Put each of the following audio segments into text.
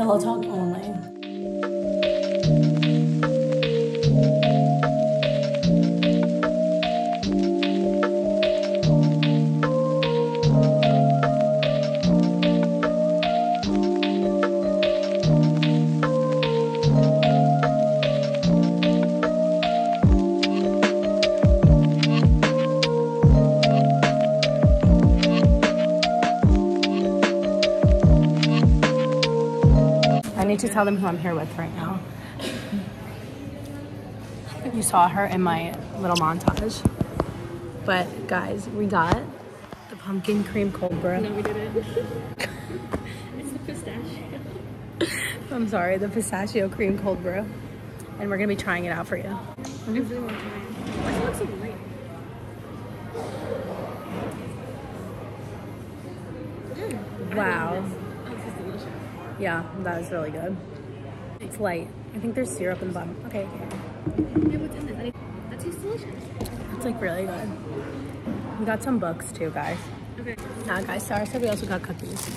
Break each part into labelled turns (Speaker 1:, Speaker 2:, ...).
Speaker 1: pillow talk only. Need to tell them who I'm here with right now. You saw her in my little montage. But guys, we got the pumpkin cream cold brew.
Speaker 2: No, we didn't. it's the pistachio.
Speaker 1: I'm sorry, the pistachio cream cold brew. And we're gonna be trying it out for you.
Speaker 2: I really want to try it. Why does it look so light?
Speaker 1: Wow.
Speaker 2: Oh, this is delicious.
Speaker 1: Yeah, that is really good. It's light. I think there's syrup in the bottom. Okay, okay.
Speaker 2: Yeah, what's in this? I think that tastes delicious.
Speaker 1: It's like really good. We got some books too, guys.
Speaker 2: Okay.
Speaker 1: Nah, guys, Sarah said we also got cookies.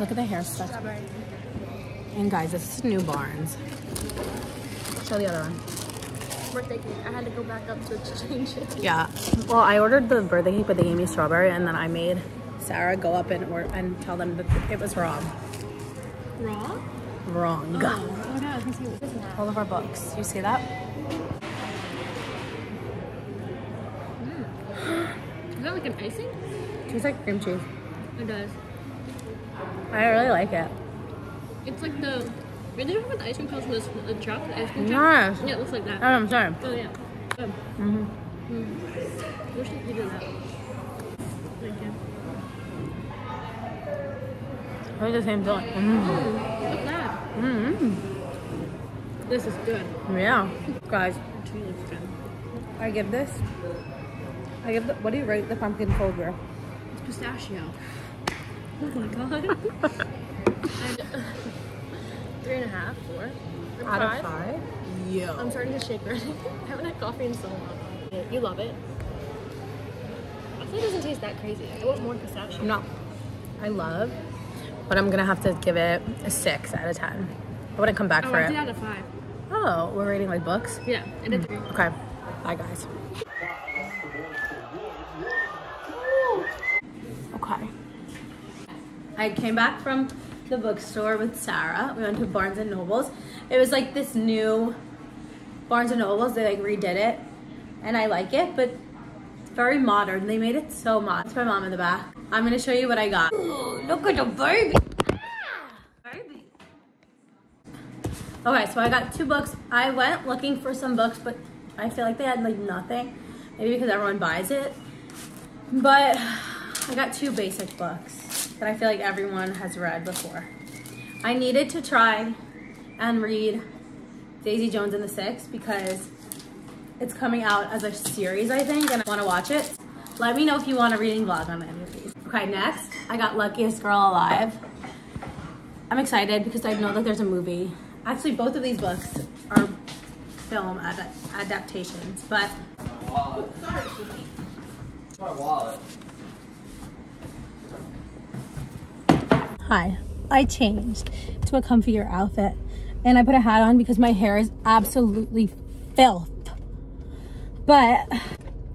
Speaker 1: Look at the hair stuff.
Speaker 2: Strawberry.
Speaker 1: And guys, this is New Barnes. Show the other one.
Speaker 2: Birthday cake. I had to go back up to exchange it.
Speaker 1: Yeah. Well, I ordered the birthday cake, but they gave me strawberry, and then I made Sarah go up and or and tell them that it was wrong.
Speaker 2: Raw?
Speaker 1: Wrong.
Speaker 2: Oh, oh no, I can see what this is.
Speaker 1: All of our books. You see that that?
Speaker 2: Is that like an icing?
Speaker 1: Tastes like cream cheese.
Speaker 2: It does.
Speaker 1: I really like it.
Speaker 2: It's like the. Know what the ice cream from? This the the ice cream?
Speaker 1: Yes.
Speaker 2: Yeah, it looks like that.
Speaker 1: Oh, I'm sorry.
Speaker 2: Oh yeah. Good.
Speaker 1: Mm-hmm.
Speaker 2: Mm. Wish you could do that. Thank you.
Speaker 1: I the same thing. Mm.
Speaker 2: Mm, look at that.
Speaker 1: Mm.
Speaker 2: This is good.
Speaker 1: Yeah. Guys,
Speaker 2: It really looks good.
Speaker 1: I give this. I give the. What do you rate the pumpkin cold brew?
Speaker 2: It's pistachio. Oh my god. uh, three and a half, four.
Speaker 1: Out
Speaker 2: five.
Speaker 1: of five. Yeah.
Speaker 2: I'm starting to shake already. I haven't had coffee in so long. You love it. Actually, it doesn't taste that crazy. I want more pistachio.
Speaker 1: No. I love, but I'm gonna have to give it a six out of ten. I wouldn't come back
Speaker 2: Oh,
Speaker 1: for
Speaker 2: I
Speaker 1: it.
Speaker 2: out of five.
Speaker 1: Oh, we're rating like books.
Speaker 2: Yeah, I did three.
Speaker 1: Okay. Bye, guys. Okay. I came back from the bookstore with Sarah. We went to Barnes and Nobles. It was like this new Barnes and Nobles. They like redid it, and I like it, but it's very modern. They made it so modern. It's my mom in the back. I'm gonna show you what I got. look at the baby. Baby. Okay, so I got two books. I went looking for some books, but I feel like they had like nothing. Maybe because everyone buys it. But I got two basic books that I feel like everyone has read before. I needed to try and read Daisy Jones and the Six because it's coming out as a series, I think, and I want to watch it. Let me know if you want a reading vlog on any of these. Okay, next, I got Luckiest Girl Alive. I'm excited because I know that there's a movie. Actually, both of these books are film ad- adaptations, but
Speaker 3: Wallet. My wallet.
Speaker 1: Hi, I changed to a comfier outfit and I put a hat on because my hair is absolutely filth. But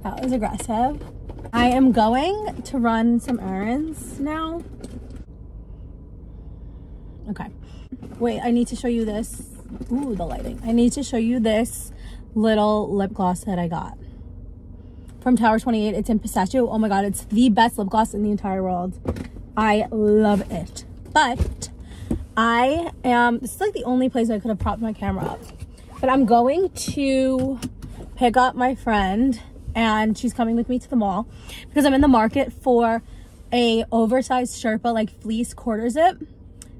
Speaker 1: that was aggressive. I am going to run some errands now. Okay. Wait, I need to show you this. Ooh, the lighting. I need to show you this little lip gloss that I got from Tower 28. It's in pistachio. Oh my god, it's the best lip gloss in the entire world. I love it. But I am, this is like the only place I could have propped my camera up. But I'm going to pick up my friend and she's coming with me to the mall because I'm in the market for a oversized Sherpa like fleece quarter zip.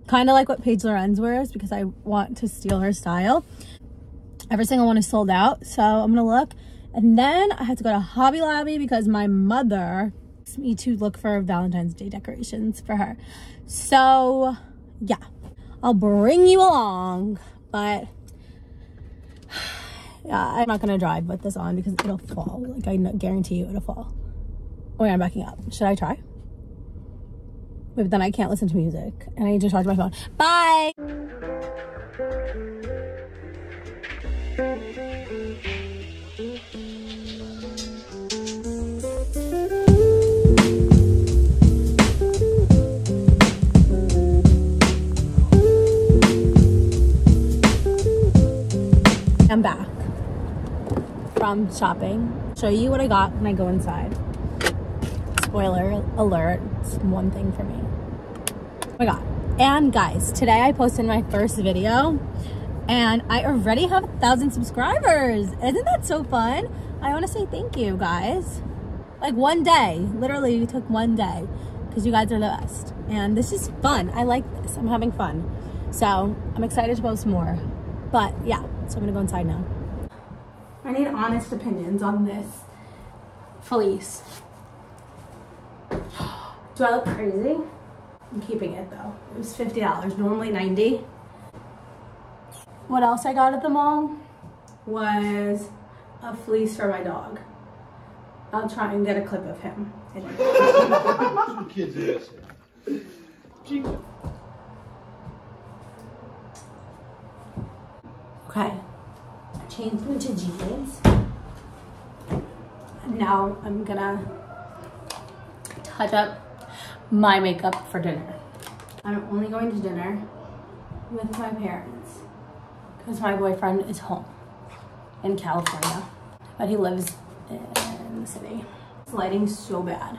Speaker 1: Kind of like what Paige Lorenze wears because I want to steal her style. Every single one is sold out. So I'm gonna look. And then I have to go to Hobby Lobby because my mother asked me to look for Valentine's Day decorations for her. So yeah, I'll bring you along. But yeah, I'm not gonna drive with this on because it'll fall. Like I guarantee you it'll fall. Oh yeah, I'm backing up. Should I try? Wait, But then I can't listen to music and I need to charge my phone. Bye. From shopping. Show you what I got when I go inside. Spoiler alert, it's one thing for me. Oh my god. And guys, today I posted my first video and I already have a thousand subscribers. Isn't that so fun? I want to say thank you guys. Like one day, literally took one day because you guys are the best. And this is fun. I like this. I'm having fun. So I'm excited to post more. But yeah, so I'm gonna go inside now. I need honest opinions on this fleece. Do I look crazy? I'm keeping it though. It was $50, normally 90 What else I got at the mall was a fleece for my dog. I'll try and get a clip of him.
Speaker 4: Kids.
Speaker 1: Okay, I changed into jeans. Now I'm gonna touch up my makeup for dinner. I'm only going to dinner with my parents because my boyfriend is home in California, but he lives in the city. This lighting's so bad.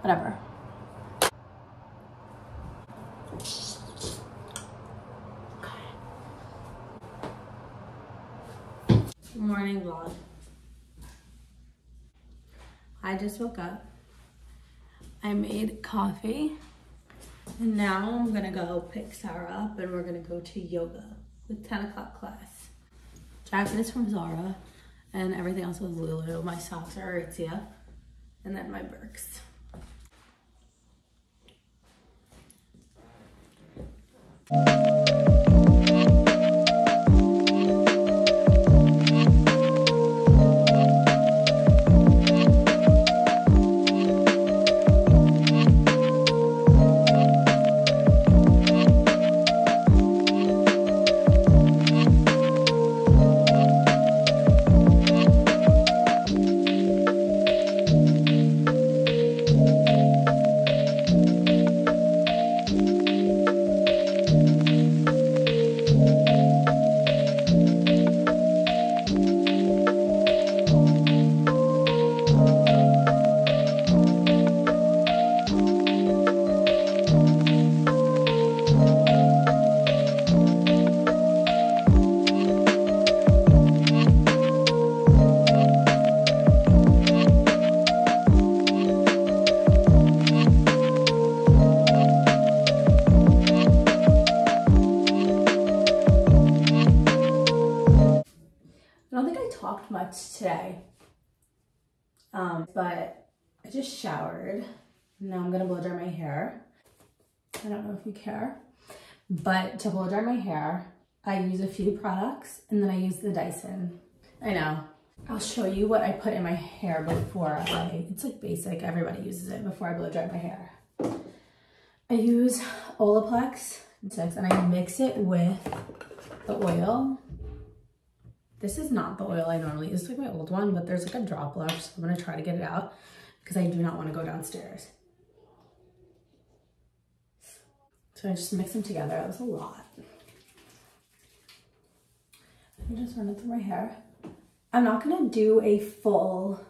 Speaker 1: Whatever. Morning vlog. I just woke up. I made coffee. And now I'm gonna go pick Sarah up and we're gonna go to yoga with 10 o'clock class. Jacket is from Zara and everything else was Lulu. My socks are Aritzia and then my Birks. I just showered. Now I'm gonna blow dry my hair. I don't know if you care, but to blow dry my hair, I use a few products and then I use the Dyson. I know. I'll show you what I put in my hair before I, it's like basic, everybody uses it before I blow dry my hair. I use Olaplex and I mix it with the oil this is not the oil I normally use, like my old one, but there's like a drop left, so I'm gonna try to get it out because I do not wanna go downstairs. So I just mix them together, that was a lot. I just run it through my hair. I'm not gonna do a full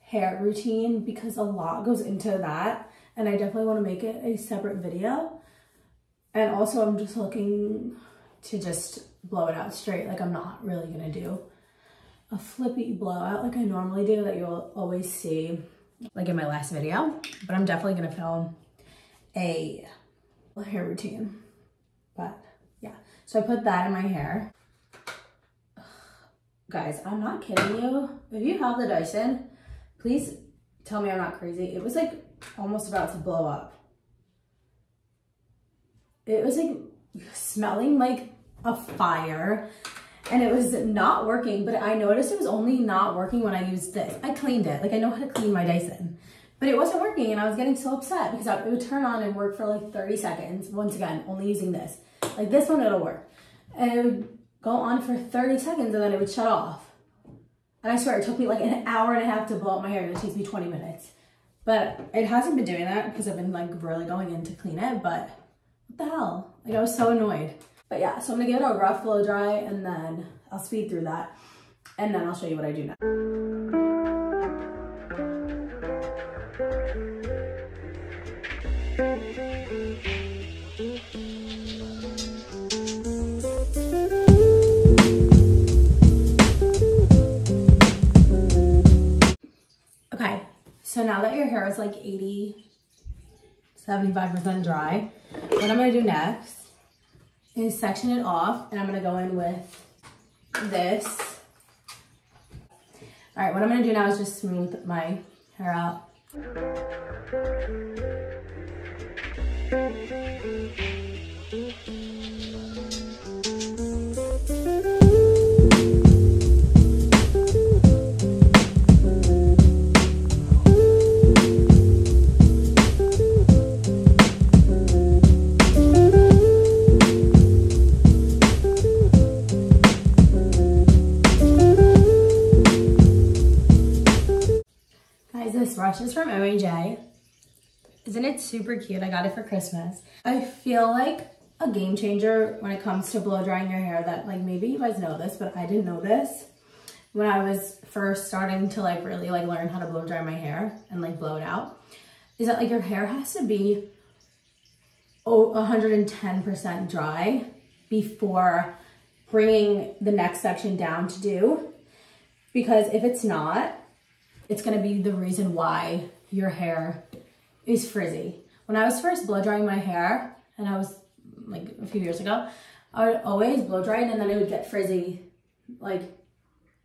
Speaker 1: hair routine because a lot goes into that and I definitely wanna make it a separate video. And also I'm just looking to just blow it out straight. Like I'm not really gonna do a flippy blowout like I normally do that you'll always see like in my last video. But I'm definitely gonna film a hair routine. But yeah, so I put that in my hair. Guys, I'm not kidding you. If you have the Dyson, please tell me I'm not crazy. It was like almost about to blow up. It was like smelling like a fire and it was not working, but I noticed it was only not working when I used this. I cleaned it, like I know how to clean my Dyson, but it wasn't working and I was getting so upset because it would turn on and work for like 30 seconds. Once again, only using this. Like this one, it'll work. And it would go on for 30 seconds and then it would shut off. And I swear it took me like an hour and a half to blow up my hair. It takes me 20 minutes. But it hasn't been doing that because I've been like really going in to clean it. But what the hell? Like I was so annoyed. But yeah, so I'm gonna give it a rough blow dry and then I'll speed through that. And then I'll show you what I do. Okay, so now that your hair is like 80, 75% dry, what I'm gonna do next section it off and I'm gonna go in with this. All right, what I'm gonna do now is just smooth my hair out. Super cute? I got it for Christmas. I feel like a game changer when it comes to blow drying your hair that like maybe you guys know this, but I didn't know this when I was first starting to like really like learn how to blow dry my hair and like blow it out is that like your hair has to be oh, 110% dry before bringing the next section down to do because if it's not, it's gonna be the reason why your hair is frizzy. When I was first blow drying my hair, and I was like a few years ago, I would always blow dry it and then it would get frizzy like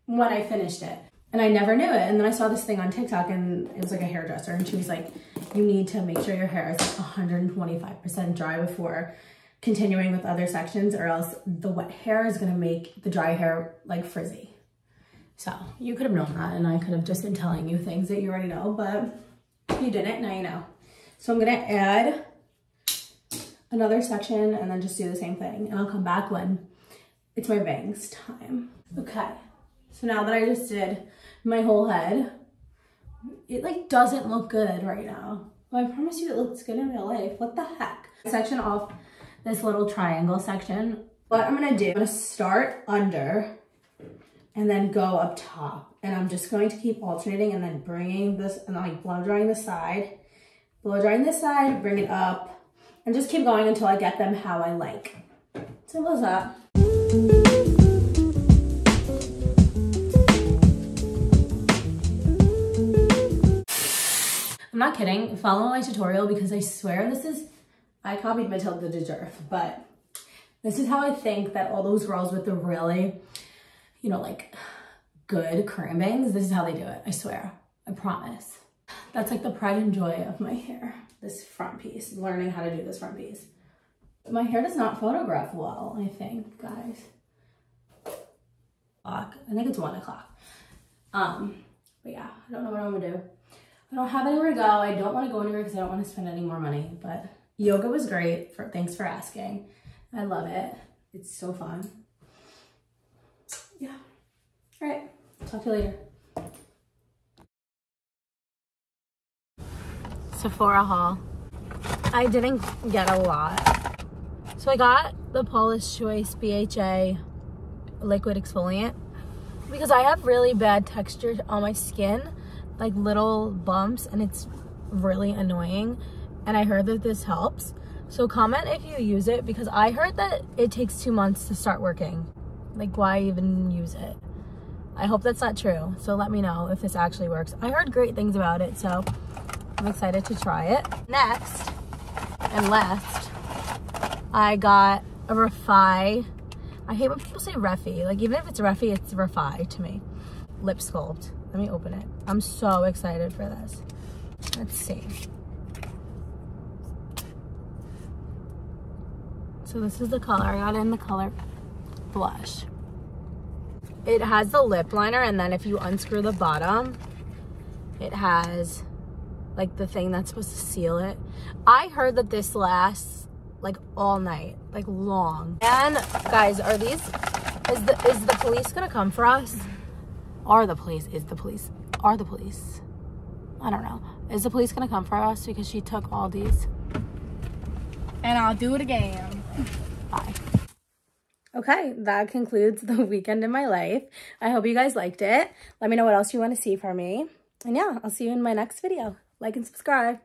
Speaker 1: when I finished it. And I never knew it. And then I saw this thing on TikTok and it was like a hairdresser and she was like, you need to make sure your hair is like 125% dry before continuing with other sections or else the wet hair is gonna make the dry hair like frizzy. So you could have known that and I could have just been telling you things that you already know, but you didn't, now you know. So I'm gonna add another section and then just do the same thing. And I'll come back when it's my bangs time. Okay, so now that I just did my whole head, it like doesn't look good right now. But I promise you it looks good in real life. What the heck? Section off this little triangle section. What I'm gonna do, I'm gonna start under and then go up top. And I'm just going to keep alternating and then bringing this and like blow drying the side, blow drying this side, bring it up, and just keep going until I get them how I like. Simple as that. I'm not kidding. Follow my tutorial because I swear this is, I copied Matilda Djerf, but this is how I think that all those girls with the really, you know, like good curtain bangs, this is how they do it. I swear. I promise. That's like the pride and joy of my hair. This front piece, learning how to do this front piece. My hair does not photograph well, I think, guys. I think it's one o'clock. Um, but yeah, I don't know what I'm gonna do. I don't have anywhere to go. I don't want to go anywhere because I don't want to spend any more money. But yoga was great. For, thanks for asking. I love it. It's so fun. Yeah. Talk to you later. Sephora haul. I didn't get a lot. So I got the Paula's Choice BHA liquid exfoliant because I have really bad texture on my skin like little bumps and it's really annoying and I heard that this helps so comment if you use it because I heard that it takes two months to start working like why even use it I hope that's not true so let me know if this actually works I heard great things about it so I'm excited to try it next and last I got a Refy I hate when people say Refy like even if it's Refy it's Refy to me lip sculpt let me open it. I'm so excited for this. Let's see. So this is the color. I got in the color blush. It has the lip liner and then if you unscrew the bottom, it has like the thing that's supposed to seal it. I heard that this lasts like all night, like long. And guys, are these, is the, is the police gonna come for us? Are the police, is the police, are the police? I don't know. Is the police gonna come for us because she took all these?
Speaker 2: And I'll do it again.
Speaker 1: Bye. Okay, that concludes the weekend in my life. I hope you guys liked it. Let me know what else you want to see from me. And yeah, I'll see you in my next video. Like and subscribe.